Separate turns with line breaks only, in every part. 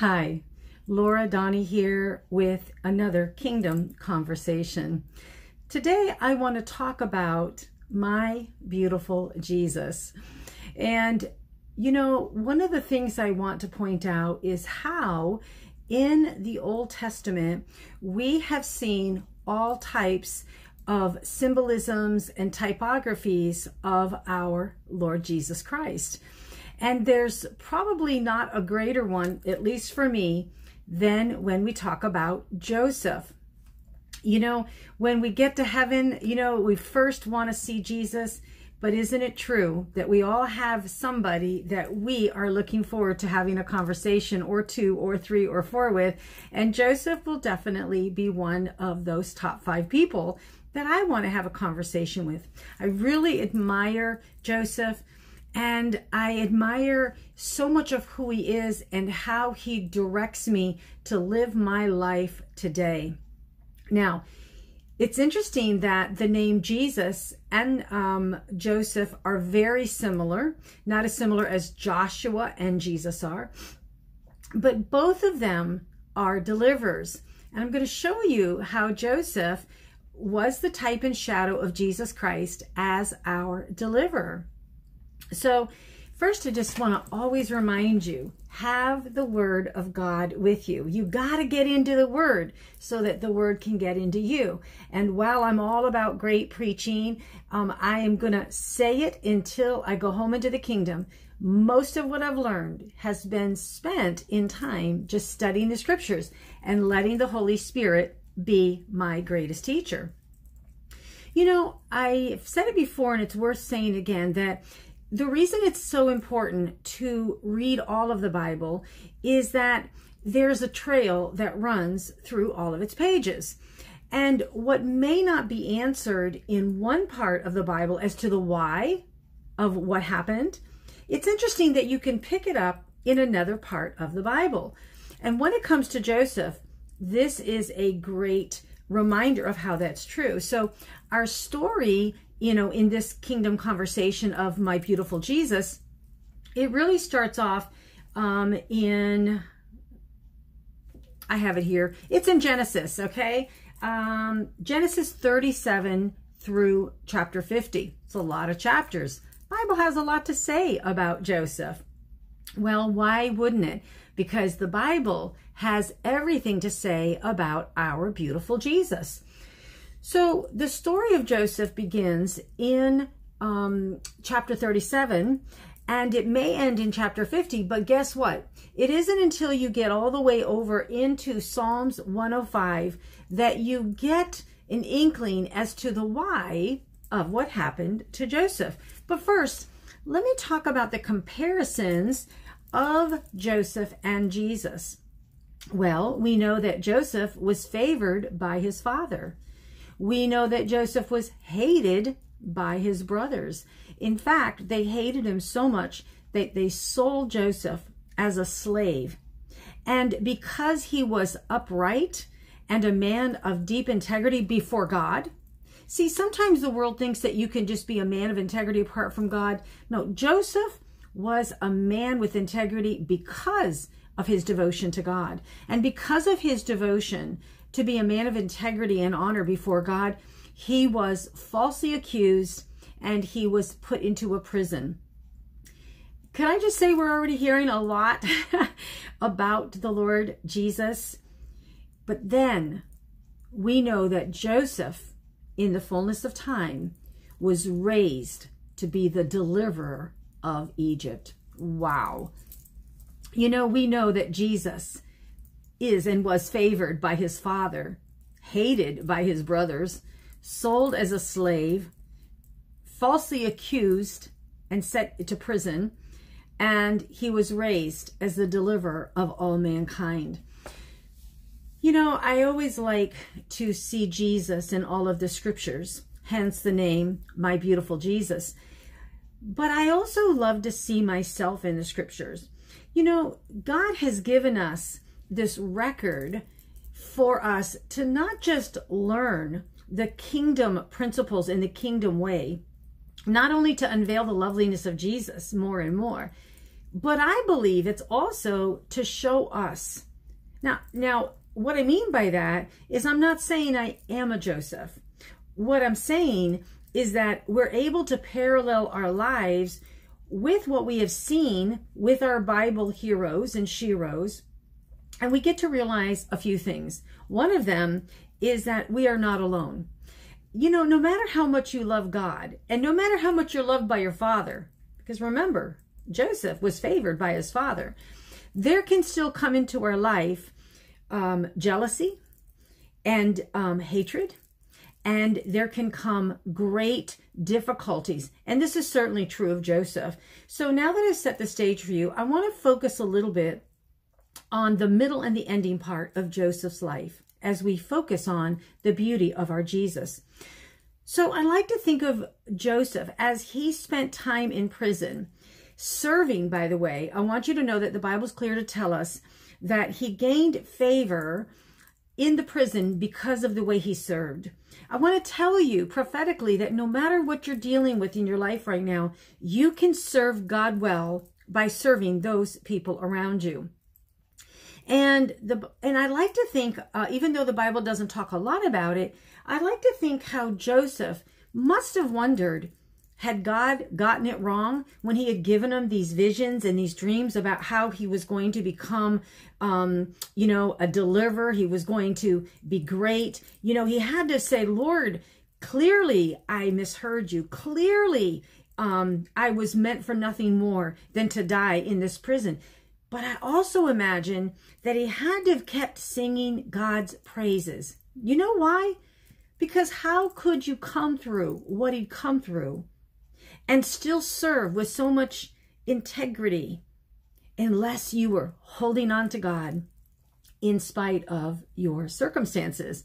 Hi, Laura Dahne here with another Kingdom Conversation. Today I want to talk about my beautiful Jesus. And, you know, one of the things I want to point out is how in the Old Testament we have seen all types of symbolisms and typographies of our Lord Jesus Christ. And there's probably not a greater one, at least for me, than when we talk about Joseph. You know, when we get to heaven, you know, we first want to see Jesus, but isn't it true that we all have somebody that we are looking forward to having a conversation or two or three or four with? And Joseph will definitely be one of those top five people that I want to have a conversation with. I really admire Joseph. And I admire so much of who he is and how he directs me to live my life today. Now, it's interesting that the name Jesus and um, Joseph are very similar, not as similar as Joshua and Jesus are, but both of them are deliverers. And I'm going to show you how Joseph was the type and shadow of Jesus Christ as our deliverer. So, first, I just want to always remind you have the Word of God with you. You got to get into the Word so that the Word can get into you. And while I'm all about great preaching, um, I am going to say it until I go home into the kingdom. Most of what I've learned has been spent in time just studying the scriptures and letting the Holy Spirit be my greatest teacher. You know, I've said it before and it's worth saying again that the reason it's so important to read all of the Bible is that there's a trail that runs through all of its pages. And what may not be answered in one part of the Bible as to the why of what happened, it's interesting that you can pick it up in another part of the Bible. And when it comes to Joseph, this is a great reminder of how that's true. So our story you know, in this kingdom conversation of my beautiful Jesus, it really starts off um, in, I have it here. It's in Genesis, okay? Um, Genesis 37 through chapter 50. It's a lot of chapters. Bible has a lot to say about Joseph. Well, why wouldn't it? Because the Bible has everything to say about our beautiful Jesus. So the story of Joseph begins in um, chapter 37 and it may end in chapter 50, but guess what? It isn't until you get all the way over into Psalms 105 that you get an inkling as to the why of what happened to Joseph. But first, let me talk about the comparisons of Joseph and Jesus. Well, we know that Joseph was favored by his father. We know that Joseph was hated by his brothers. In fact, they hated him so much that they sold Joseph as a slave. And because he was upright and a man of deep integrity before God, see, sometimes the world thinks that you can just be a man of integrity apart from God. No, Joseph was a man with integrity because of his devotion to God. And because of his devotion to be a man of integrity and honor before God, he was falsely accused and he was put into a prison. Can I just say we're already hearing a lot about the Lord Jesus? But then we know that Joseph, in the fullness of time, was raised to be the deliverer of Egypt. Wow. You know, we know that Jesus is and was favored by his father, hated by his brothers, sold as a slave, falsely accused and set to prison, and he was raised as the deliverer of all mankind. You know, I always like to see Jesus in all of the scriptures, hence the name, My Beautiful Jesus. But I also love to see myself in the scriptures. You know, God has given us this record for us to not just learn the kingdom principles in the kingdom way, not only to unveil the loveliness of Jesus more and more, but I believe it's also to show us. Now, now, what I mean by that is I'm not saying I am a Joseph. What I'm saying is that we're able to parallel our lives with what we have seen with our Bible heroes and sheroes, and we get to realize a few things. One of them is that we are not alone. You know, no matter how much you love God, and no matter how much you're loved by your father, because remember, Joseph was favored by his father, there can still come into our life um, jealousy and um, hatred and there can come great difficulties. And this is certainly true of Joseph. So now that I've set the stage for you, I want to focus a little bit on the middle and the ending part of Joseph's life as we focus on the beauty of our Jesus. So I like to think of Joseph as he spent time in prison, serving, by the way. I want you to know that the Bible's clear to tell us that he gained favor in the prison because of the way he served. I want to tell you prophetically that no matter what you're dealing with in your life right now, you can serve God well by serving those people around you. And the and I like to think, uh, even though the Bible doesn't talk a lot about it, I like to think how Joseph must have wondered had God gotten it wrong when he had given him these visions and these dreams about how he was going to become, um, you know, a deliverer? He was going to be great. You know, he had to say, Lord, clearly I misheard you. Clearly um, I was meant for nothing more than to die in this prison. But I also imagine that he had to have kept singing God's praises. You know why? Because how could you come through what he'd come through and still serve with so much integrity unless you were holding on to God in spite of your circumstances.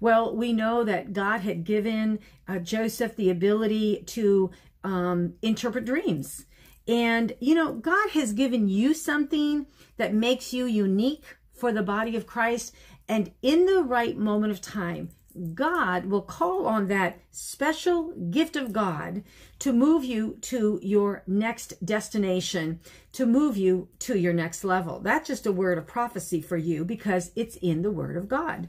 Well, we know that God had given uh, Joseph the ability to um, interpret dreams. And, you know, God has given you something that makes you unique for the body of Christ. And in the right moment of time, God will call on that special gift of God to move you to your next destination, to move you to your next level. That's just a word of prophecy for you because it's in the Word of God.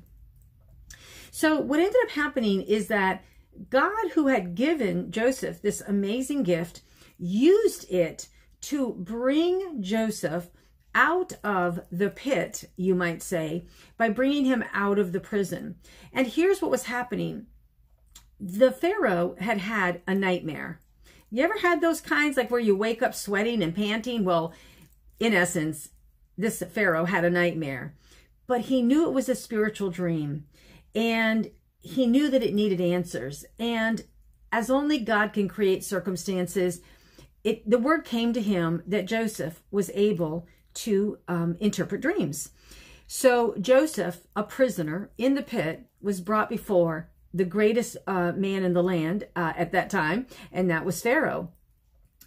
So, what ended up happening is that God, who had given Joseph this amazing gift, used it to bring Joseph out of the pit, you might say, by bringing him out of the prison. And here's what was happening. The Pharaoh had had a nightmare. You ever had those kinds like where you wake up sweating and panting? Well, in essence, this Pharaoh had a nightmare, but he knew it was a spiritual dream and he knew that it needed answers. And as only God can create circumstances, it, the word came to him that Joseph was able to um, interpret dreams. So Joseph, a prisoner in the pit, was brought before the greatest uh, man in the land uh, at that time, and that was Pharaoh.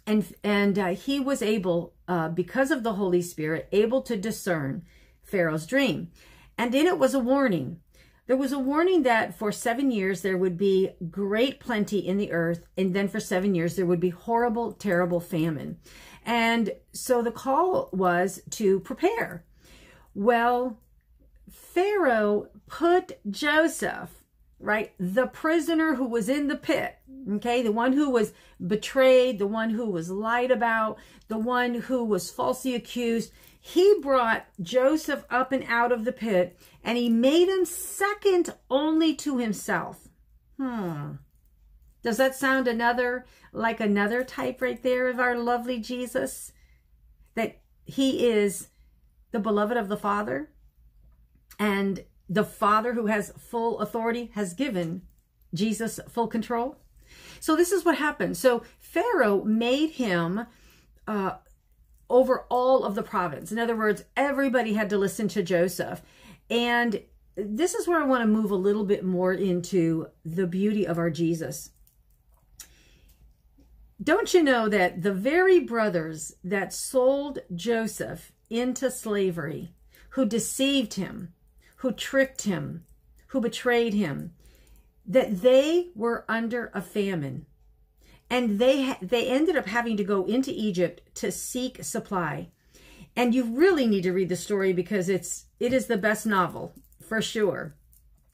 And and uh, he was able, uh, because of the Holy Spirit, able to discern Pharaoh's dream, and in it was a warning. There was a warning that for seven years there would be great plenty in the earth, and then for seven years there would be horrible, terrible famine. And so the call was to prepare. Well, Pharaoh put Joseph, right, the prisoner who was in the pit, okay, the one who was betrayed, the one who was lied about, the one who was falsely accused, he brought Joseph up and out of the pit and he made him second only to himself. Hmm. Does that sound another like another type right there of our lovely Jesus? That he is the beloved of the Father and the Father who has full authority has given Jesus full control. So this is what happened. So Pharaoh made him uh, over all of the province. In other words, everybody had to listen to Joseph. And this is where I want to move a little bit more into the beauty of our Jesus. Don't you know that the very brothers that sold Joseph into slavery, who deceived him, who tricked him, who betrayed him, that they were under a famine. and they they ended up having to go into Egypt to seek supply. And you really need to read the story because it's it is the best novel for sure.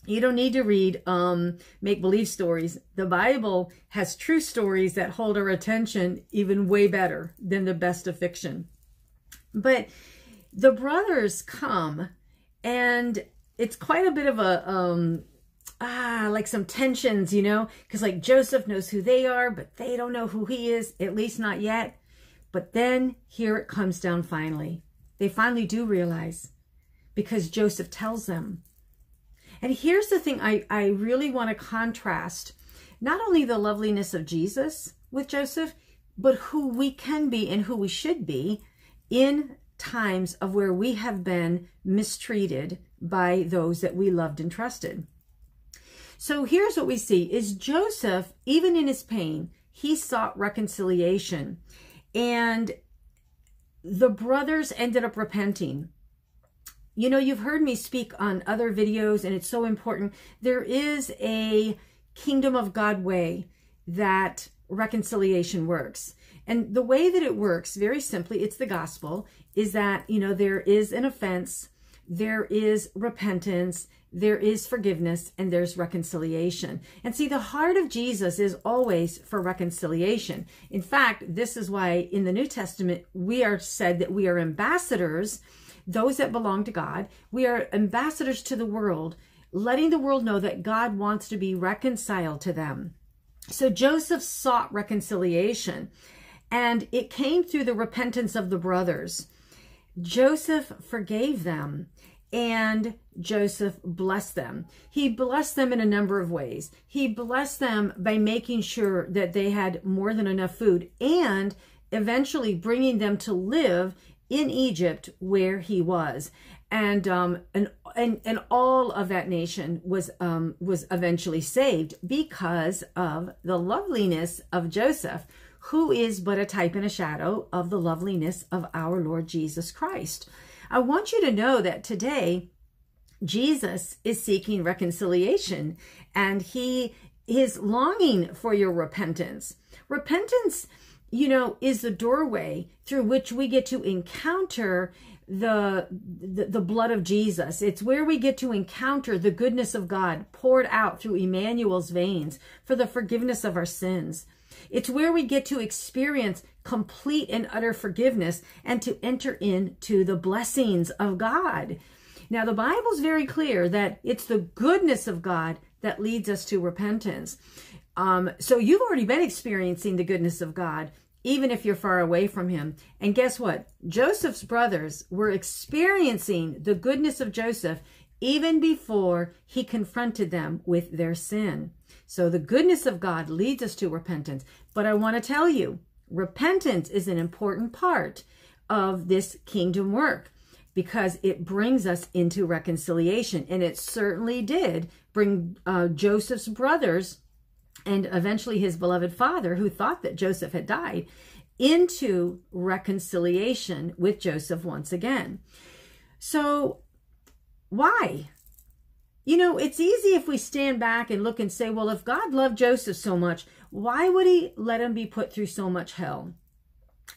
You don't need to read um, make believe stories. The Bible has true stories that hold our attention even way better than the best of fiction. But the brothers come, and it's quite a bit of a um, ah like some tensions, you know, because like Joseph knows who they are, but they don't know who he is, at least not yet. But then here it comes down finally. They finally do realize because Joseph tells them and here's the thing I, I really want to contrast not only the loveliness of Jesus with Joseph, but who we can be and who we should be in times of where we have been mistreated by those that we loved and trusted. So here's what we see is Joseph, even in his pain, he sought reconciliation. And the brothers ended up repenting. You know, you've heard me speak on other videos, and it's so important. There is a kingdom of God way that reconciliation works. And the way that it works, very simply, it's the gospel, is that, you know, there is an offense, there is repentance, there is forgiveness, and there's reconciliation. And see, the heart of Jesus is always for reconciliation. In fact, this is why in the New Testament, we are said that we are ambassadors those that belong to God. We are ambassadors to the world, letting the world know that God wants to be reconciled to them. So Joseph sought reconciliation, and it came through the repentance of the brothers. Joseph forgave them and Joseph blessed them. He blessed them in a number of ways. He blessed them by making sure that they had more than enough food and eventually bringing them to live in Egypt where he was. And um and and and all of that nation was um was eventually saved because of the loveliness of Joseph, who is but a type and a shadow of the loveliness of our Lord Jesus Christ. I want you to know that today Jesus is seeking reconciliation and he is longing for your repentance. Repentance you know, is the doorway through which we get to encounter the, the, the blood of Jesus. It's where we get to encounter the goodness of God poured out through Emmanuel's veins for the forgiveness of our sins. It's where we get to experience complete and utter forgiveness and to enter into the blessings of God. Now, the Bible's very clear that it's the goodness of God that leads us to repentance. Um, so you've already been experiencing the goodness of God, even if you're far away from him. And guess what? Joseph's brothers were experiencing the goodness of Joseph even before he confronted them with their sin. So the goodness of God leads us to repentance. But I want to tell you, repentance is an important part of this kingdom work because it brings us into reconciliation. And it certainly did bring uh, Joseph's brothers and eventually his beloved father, who thought that Joseph had died, into reconciliation with Joseph once again. So, why? You know, it's easy if we stand back and look and say, well, if God loved Joseph so much, why would he let him be put through so much hell?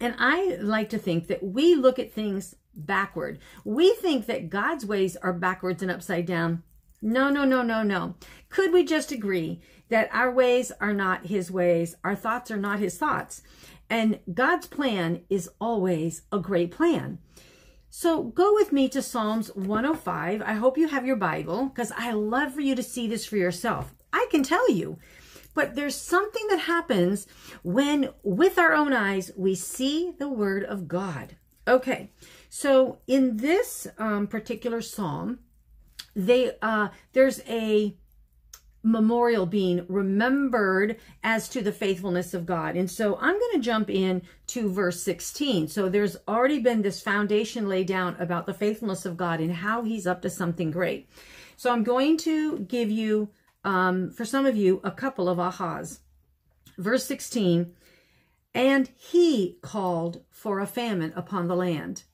And I like to think that we look at things backward. We think that God's ways are backwards and upside down. No, no, no, no, no. Could we just agree that our ways are not his ways, our thoughts are not his thoughts. And God's plan is always a great plan. So go with me to Psalms 105. I hope you have your Bible because I love for you to see this for yourself. I can tell you, but there's something that happens when with our own eyes we see the word of God. Okay, so in this um, particular psalm, they uh, there's a memorial being remembered as to the faithfulness of God. And so I'm going to jump in to verse 16. So there's already been this foundation laid down about the faithfulness of God and how he's up to something great. So I'm going to give you, um, for some of you, a couple of ahas. Verse 16, and he called for a famine upon the land.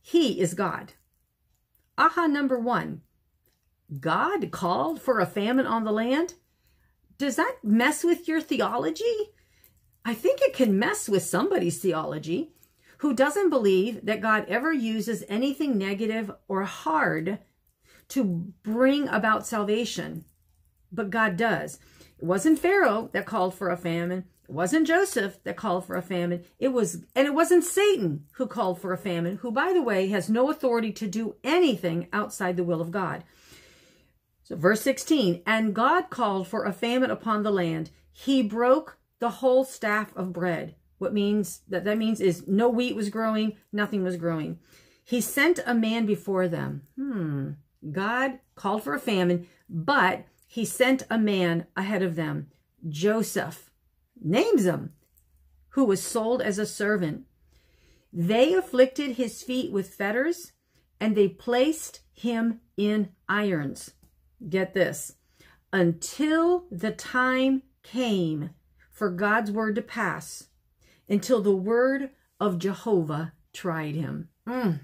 He is God. Aha number one, God called for a famine on the land? Does that mess with your theology? I think it can mess with somebody's theology who doesn't believe that God ever uses anything negative or hard to bring about salvation. But God does. It wasn't Pharaoh that called for a famine. It wasn't Joseph that called for a famine. It was, and it wasn't Satan who called for a famine, who, by the way, has no authority to do anything outside the will of God. So, verse 16, and God called for a famine upon the land. He broke the whole staff of bread. What means that that means is no wheat was growing, nothing was growing. He sent a man before them. Hmm. God called for a famine, but he sent a man ahead of them, Joseph, names him, who was sold as a servant. They afflicted his feet with fetters, and they placed him in irons. Get this. Until the time came for God's word to pass, until the word of Jehovah tried him. Mm.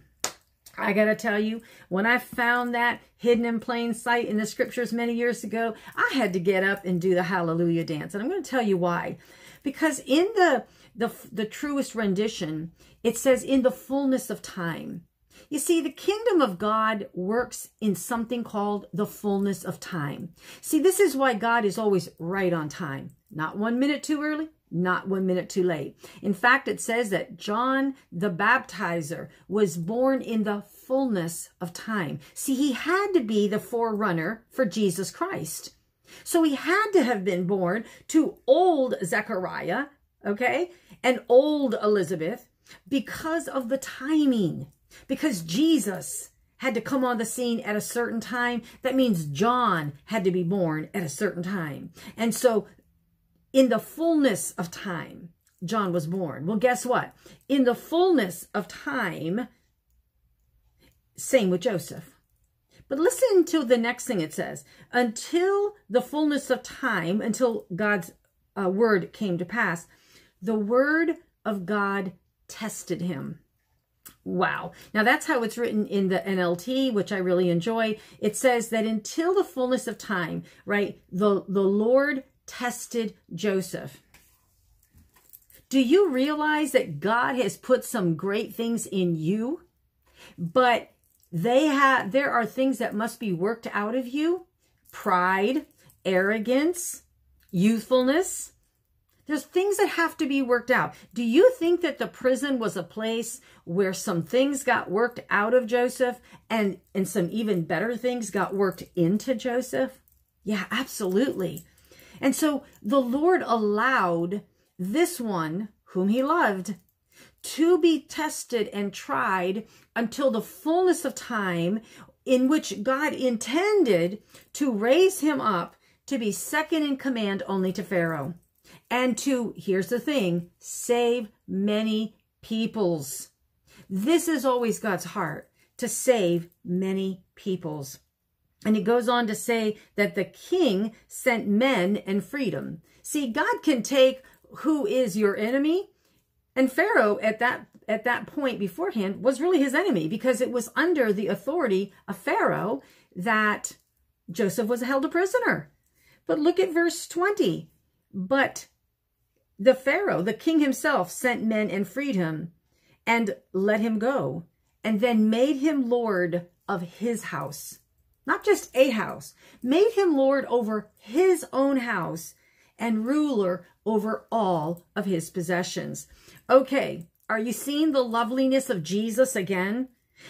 I got to tell you, when I found that hidden in plain sight in the scriptures many years ago, I had to get up and do the hallelujah dance. And I'm going to tell you why. Because in the, the, the truest rendition, it says, in the fullness of time. You see, the kingdom of God works in something called the fullness of time. See, this is why God is always right on time. Not one minute too early, not one minute too late. In fact, it says that John the Baptizer was born in the fullness of time. See, he had to be the forerunner for Jesus Christ. So he had to have been born to old Zechariah, okay, and old Elizabeth because of the timing. Because Jesus had to come on the scene at a certain time. That means John had to be born at a certain time. And so in the fullness of time, John was born. Well, guess what? In the fullness of time, same with Joseph. But listen to the next thing it says. Until the fullness of time, until God's uh, word came to pass, the word of God tested him. Wow. Now that's how it's written in the NLT, which I really enjoy. It says that until the fullness of time, right, the, the Lord tested Joseph. Do you realize that God has put some great things in you, but they have there are things that must be worked out of you? Pride, arrogance, youthfulness. There's things that have to be worked out. Do you think that the prison was a place where some things got worked out of Joseph and, and some even better things got worked into Joseph? Yeah, absolutely. And so the Lord allowed this one, whom he loved, to be tested and tried until the fullness of time in which God intended to raise him up to be second in command only to Pharaoh. And to, here's the thing, save many peoples. This is always God's heart, to save many peoples. And it goes on to say that the king sent men and freedom. See, God can take who is your enemy. And Pharaoh at that at that point beforehand was really his enemy because it was under the authority of Pharaoh that Joseph was held a prisoner. But look at verse 20. But the Pharaoh, the king himself, sent men and freed him and let him go, and then made him lord of his house not just a house, made him lord over his own house and ruler over all of his possessions. Okay, are you seeing the loveliness of Jesus again?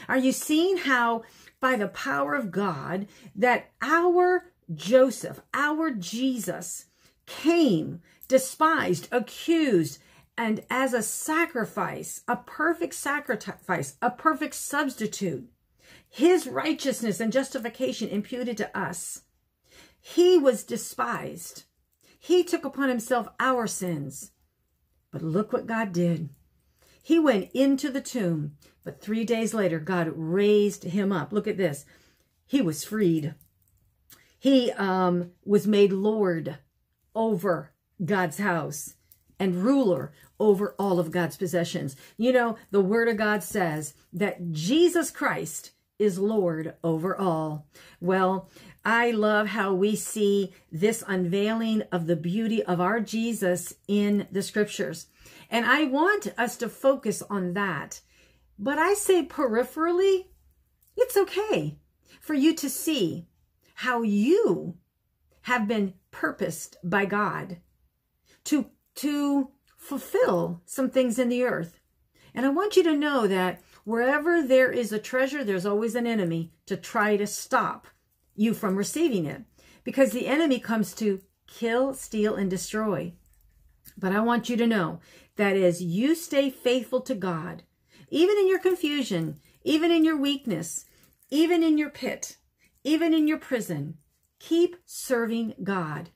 Are you seeing how by the power of God that our Joseph, our Jesus came despised, accused, and as a sacrifice, a perfect sacrifice, a perfect substitute, his righteousness and justification imputed to us. He was despised. He took upon himself our sins. But look what God did. He went into the tomb, but three days later, God raised him up. Look at this. He was freed. He um, was made Lord over God's house and ruler over all of God's possessions. You know, the Word of God says that Jesus Christ is Lord over all. Well, I love how we see this unveiling of the beauty of our Jesus in the scriptures. And I want us to focus on that. But I say peripherally, it's okay for you to see how you have been purposed by God to, to fulfill some things in the earth. And I want you to know that wherever there is a treasure, there's always an enemy to try to stop you from receiving it. Because the enemy comes to kill, steal, and destroy. But I want you to know that as you stay faithful to God, even in your confusion, even in your weakness, even in your pit, even in your prison, keep serving God.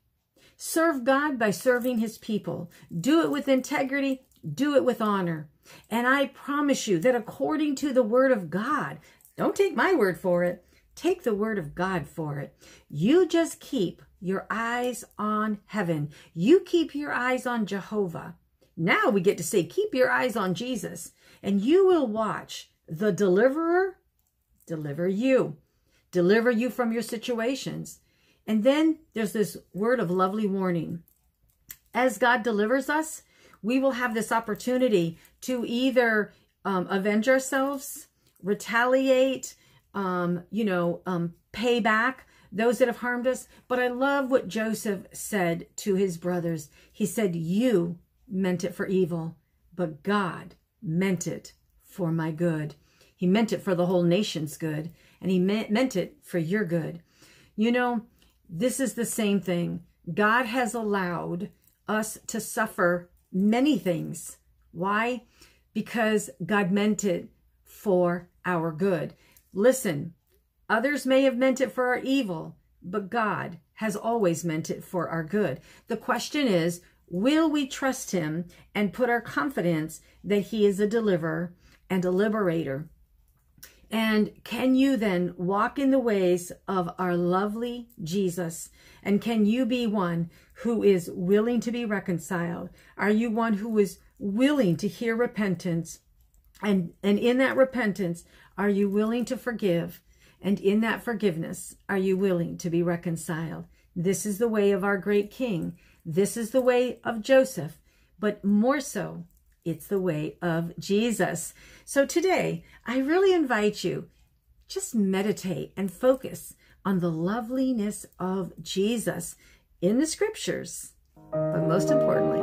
Serve God by serving his people. Do it with integrity. Do it with honor. And I promise you that according to the word of God, don't take my word for it. Take the word of God for it. You just keep your eyes on heaven. You keep your eyes on Jehovah. Now we get to say, keep your eyes on Jesus, and you will watch the deliverer deliver you, deliver you from your situations. And then there's this word of lovely warning. As God delivers us, we will have this opportunity to either um, avenge ourselves, retaliate, um, you know, um, pay back those that have harmed us. But I love what Joseph said to his brothers. He said, You meant it for evil, but God meant it for my good. He meant it for the whole nation's good, and he meant, meant it for your good. You know, this is the same thing. God has allowed us to suffer many things. Why? Because God meant it for our good. Listen, others may have meant it for our evil, but God has always meant it for our good. The question is, will we trust him and put our confidence that he is a deliverer and a liberator? And can you then walk in the ways of our lovely Jesus? And can you be one who is willing to be reconciled? Are you one who is willing to hear repentance? And, and in that repentance, are you willing to forgive? And in that forgiveness, are you willing to be reconciled? This is the way of our great King. This is the way of Joseph, but more so, it's the way of Jesus. So today, I really invite you, just meditate and focus on the loveliness of Jesus in the scriptures, but most importantly,